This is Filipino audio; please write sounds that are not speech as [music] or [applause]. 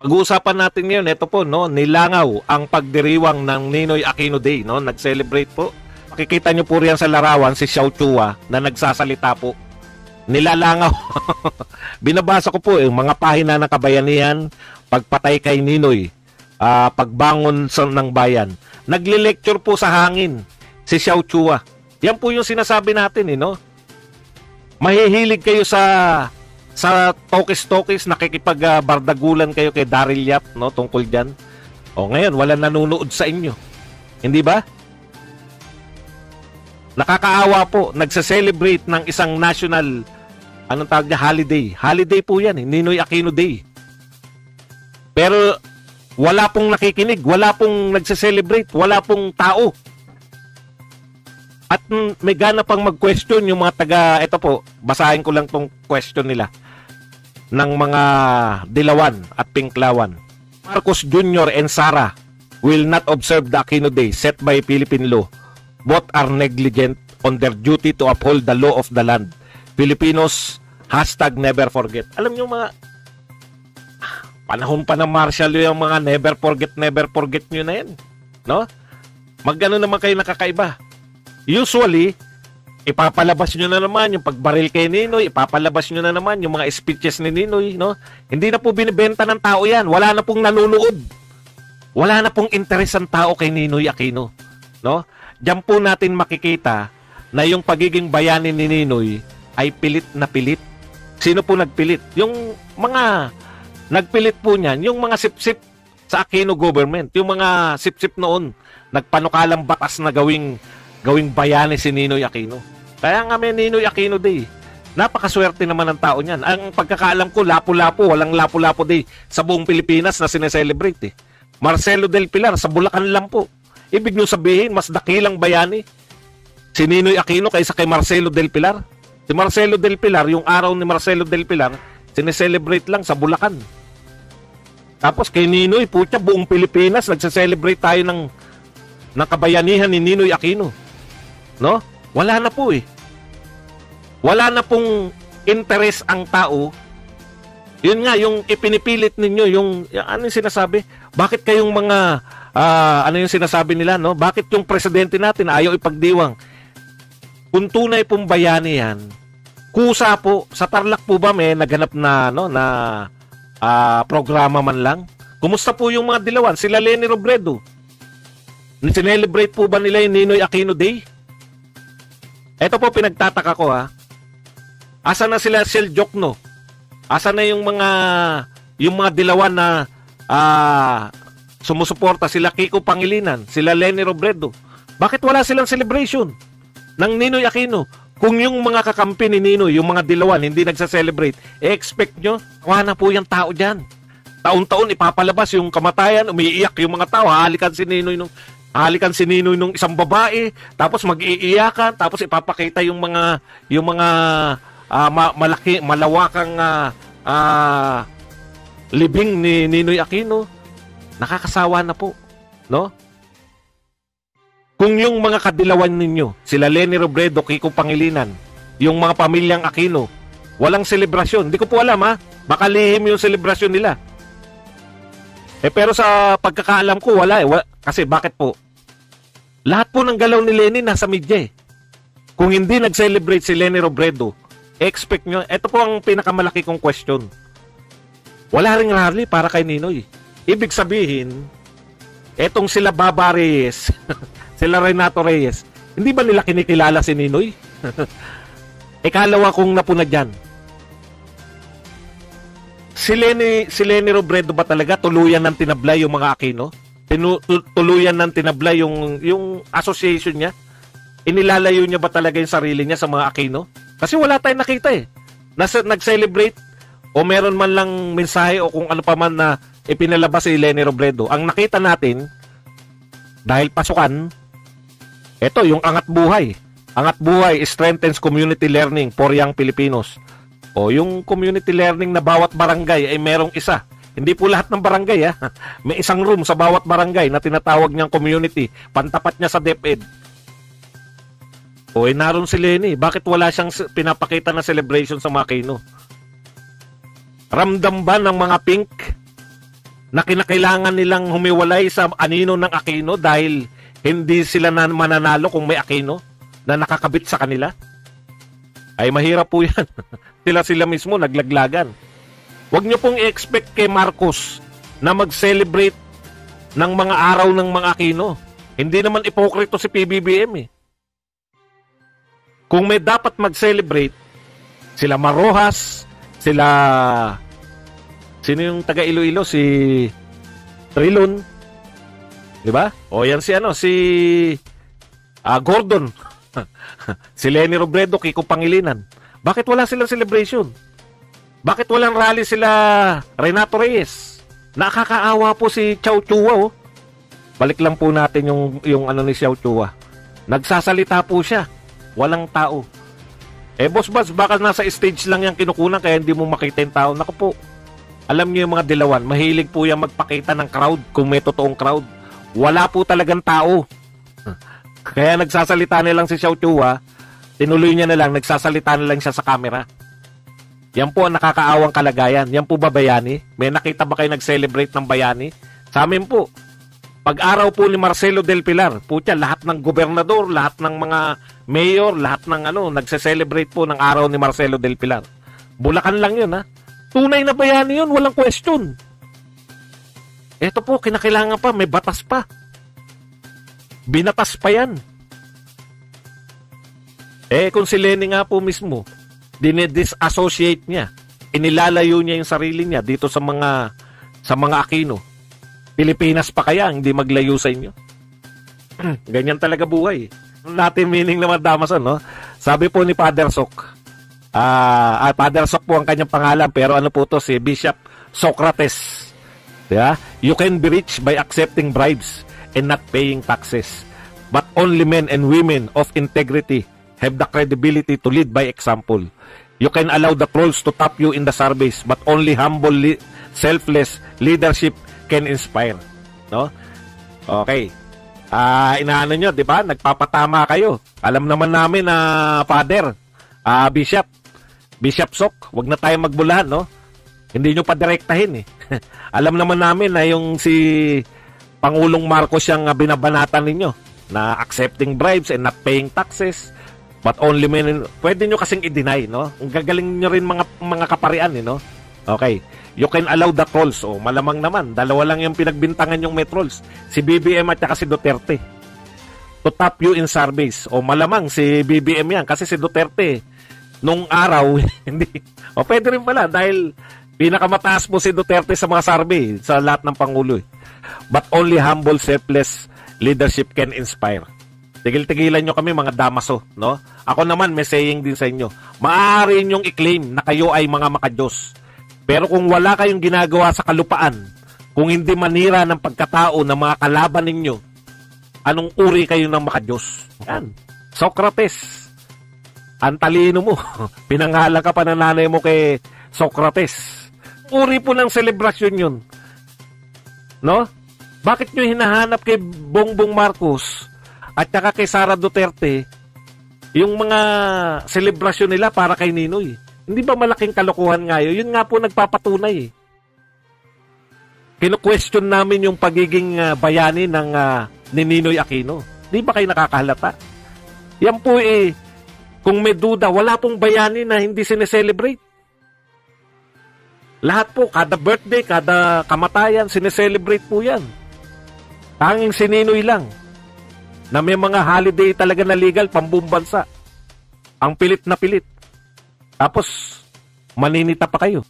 Pag-uusapan natin ngayon, ito po, no, nilangaw ang pagdiriwang ng Ninoy Aquino Day, no? Nag-celebrate po. Makikita niyo po riyan sa larawan si Xiao Chua na nagsasalita po. Nilalangaw. [laughs] Binabasa ko po yung mga pahina ng kabayanihan, pagpatay kay Ninoy, uh, pagbangon sa, ng bayan. Nagle-lecture po sa hangin si Xiao Chua. Yan po yung sinasabi natin, eh, no? Mahihilig kayo sa sa tokis-tokis nakikipag-bardagulan kayo kay Daryl Yap no tungkol diyan. O ngayon wala nanonood sa inyo. Hindi ba? Nakakaawa po, nagse-celebrate ng isang national anong tawag niya holiday. Holiday po 'yan, eh, Ninoy Aquino Day. Pero wala pong nakikinig, wala pong nagse-celebrate, wala pong tao. At may gana pang mag-question yung mga taga, ito po, basahin ko lang tong question nila ng mga Dilawan at Pinklawan. Marcos Jr. and Sara will not observe the Aquino Day set by Philippine law. Both are negligent on their duty to uphold the law of the land. Filipinos, hashtag never forget. Alam nyo mga, panahon pa ng martial yung mga never forget, never forget nyo na yan. No? Magano naman kayo nakakaiba. Usually, ipapalabas nyo na naman yung pagbaril kay Ninoy, ipapalabas nyo na naman yung mga speeches ni Ninoy, no? Hindi na po binibenta ng tao yan. Wala na pong nanonood. Wala na pong interes ang tao kay Ninoy Aquino, no? Diyan po natin makikita na yung pagiging bayani ni Ninoy ay pilit na pilit. Sino po nagpilit? Yung mga nagpilit po niyan, yung mga sip-sip sa Aquino government, yung mga sip-sip noon, nagpanukalang batas na gawing gawing bayani si Ninoy Aquino. Kaya nga may Ninoy Aquino Day. Napakaswerte naman ng tao niyan. Ang pagkakaalam ko, lapu-lapu, walang lapu-lapu day sa buong Pilipinas na sineselebrate eh. Marcelo del Pilar, sa Bulacan lang po. Ibig nyo sabihin, mas dakilang bayani si Ninoy Aquino kaysa kay Marcelo del Pilar. Si Marcelo del Pilar, yung araw ni Marcelo del Pilar, sineselebrate lang sa Bulacan. Tapos kay Ninoy, putya, buong Pilipinas, nagse-celebrate tayo ng, ng kabayanihan ni Ninoy Aquino. No? Wala na po eh. Wala na pong interest ang tao. Yun nga, yung ipinipilit ninyo, yung, yung ano yung sinasabi? Bakit kayong mga, uh, ano yung sinasabi nila, no? Bakit yung presidente natin ayaw ipagdiwang? Kung tunay pong bayani yan, kusa po, sa Tarlac po ba may naganap na, no, na uh, programa man lang? Kumusta po yung mga dilawan? Sila Lenny Robredo. Sinelebrate po ba nila yung Ninoy Aquino Day? Ito po pinagtataka ko ha. Asa na sila Sel Jokno? Asa na yung mga yung mga dilawan na uh, sumusuporta sila Kiko Pangilinan, sila Lenny Robredo? Bakit wala silang celebration ng Ninoy Aquino? Kung yung mga kakampi ni Ninoy, yung mga dilawan, hindi nagsa-celebrate, eh, expect nyo, wala na po yung tao dyan. Taon-taon ipapalabas yung kamatayan, umiiyak yung mga tao, halikan si Ninoy nung halikan si Ninoy nung isang babae, tapos mag-iiyakan, tapos ipapakita yung mga yung mga uh, ma- malaki malawakang uh, uh, libing ni Ninoy Aquino. Nakakasawa na po, no? Kung yung mga kadilawan ninyo, sila Lenny Robredo, Kiko Pangilinan, yung mga pamilyang Aquino, walang selebrasyon. Hindi ko po alam ha. Baka lihim yung selebrasyon nila. Eh pero sa pagkakaalam ko wala eh. Wala, kasi bakit po? Lahat po ng galaw ni Lenny nasa media eh. Kung hindi nag-celebrate si Lenny Robredo, expect nyo, ito po ang pinakamalaki kong question. Wala ring rally para kay Ninoy. Ibig sabihin, etong sila Baba Reyes, [laughs] sila Renato Reyes, hindi ba nila kinikilala si Ninoy? [laughs] Ikalawa kong napuna dyan, si Lenny, si Lenny Robredo ba talaga tuluyan ng tinablay yung mga Aquino? Tinu, tuluyan ng tinablay yung, yung association niya? Inilalayo niya ba talaga yung sarili niya sa mga Aquino? Kasi wala tayong nakita eh. Nasa, nag-celebrate o meron man lang mensahe o kung ano pa man na ipinalabas si Lenny Robredo. Ang nakita natin, dahil pasukan, ito yung angat buhay. Angat buhay strengthens community learning for young Filipinos. O yung community learning na bawat barangay ay merong isa. Hindi po lahat ng barangay ha. [laughs] May isang room sa bawat barangay na tinatawag niyang community. Pantapat niya sa DepEd. O eh naroon si Lenny. Bakit wala siyang pinapakita na celebration sa Makino? Ramdam ba ng mga pink na kinakailangan nilang humiwalay sa anino ng Aquino dahil hindi sila na mananalo kung may Aquino na nakakabit sa kanila? Ay mahirap po [laughs] yan. Sila sila mismo naglaglagan. Huwag niyo pong i-expect kay Marcos na mag-celebrate ng mga araw ng mga Aquino. Hindi naman ipokrito si PBBM eh. Kung may dapat mag-celebrate, sila Marojas, sila Sino yung taga Iloilo? Si Trilon. Di ba? O yan si ano, si uh, Gordon. [laughs] si Lenny Robredo, Kiko Pangilinan. Bakit wala silang celebration? Bakit walang rally sila Renato Reyes? Nakakaawa po si Chow Chua oh. Balik lang po natin yung, yung ano ni Chow Chua. Nagsasalita po siya. Walang tao. Eh, boss boss, baka nasa stage lang yung kinukunan kaya hindi mo makita yung tao. Naku po, alam niyo yung mga dilawan, mahilig po yan magpakita ng crowd kung may totoong crowd. Wala po talagang tao. Kaya nagsasalita nilang si Xiao Chua, tinuloy niya na lang, nagsasalita na lang siya sa camera. Yan po ang nakakaawang kalagayan. Yan po ba bayani? May nakita ba kayo nag-celebrate ng bayani? Sa amin po, pag-araw po ni Marcelo Del Pilar, po siya, lahat ng gobernador, lahat ng mga mayor, lahat ng ano, nagse-celebrate po ng araw ni Marcelo Del Pilar. Bulacan lang yun, ha? Tunay na bayani yun, walang question. Ito po, kinakailangan pa, may batas pa. Binatas pa yan. Eh, kung si Lenny nga po mismo, dinedisassociate niya, inilalayo niya yung sarili niya dito sa mga sa mga Aquino. Pilipinas pa kaya hindi maglayo sa inyo? [clears throat] Ganyan talaga buhay. Natin meaning naman damasan, no? Sabi po ni Father Sok, Ah, uh, Father Sok po ang kanyang pangalan pero ano po to si Bishop Socrates. Yeah? You can be rich by accepting bribes and not paying taxes. But only men and women of integrity have the credibility to lead by example. You can allow the trolls to tap you in the service, but only humble, li- selfless leadership can inspire. No? Okay. Ah, uh, inaano nyo, 'di ba? Nagpapatama kayo. Alam naman namin na uh, Father, uh, Bishop, Bishop Sok, wag na tayo magbulahan, no? Hindi nyo pa direktahin eh. [laughs] Alam naman namin na yung si Pangulong Marcos yung binabanatan ninyo na accepting bribes and not paying taxes but only men pwede nyo kasing i-deny no ang gagaling nyo rin mga mga kaparian eh, no okay you can allow the trolls oh malamang naman dalawa lang yung pinagbintangan yung may trolls si BBM at saka si Duterte to top you in surveys o oh, malamang si BBM yan kasi si Duterte nung araw, [laughs] hindi. O pwede rin pala dahil pinakamataas po si Duterte sa mga survey sa lahat ng Pangulo. Eh. But only humble, selfless leadership can inspire. Tigil-tigilan nyo kami mga damaso, no? Ako naman may saying din sa inyo. Maaari ninyong i-claim na kayo ay mga makadiyos. Pero kung wala kayong ginagawa sa kalupaan, kung hindi manira ng pagkatao ng mga kalaban ninyo, anong uri kayo ng makadiyos? Yan. Socrates, ang talino mo. [laughs] Pinangalan ka pa ng nanay mo kay Socrates. Uri po ng selebrasyon yun. No? Bakit nyo hinahanap kay Bongbong Marcos at saka kay Sara Duterte yung mga selebrasyon nila para kay Ninoy? Hindi ba malaking kalokohan nga yun? Yun nga po nagpapatunay eh. Kino-question namin yung pagiging uh, bayani ng uh, ni Ninoy Aquino. Di ba kayo nakakahalata? Yan po eh, kung may duda, wala pong bayani na hindi sineselebrate. Lahat po, kada birthday, kada kamatayan, sineselebrate po yan. Tanging sininoy lang na may mga holiday talaga na legal pambumbansa. Ang pilit na pilit. Tapos, maninita pa kayo.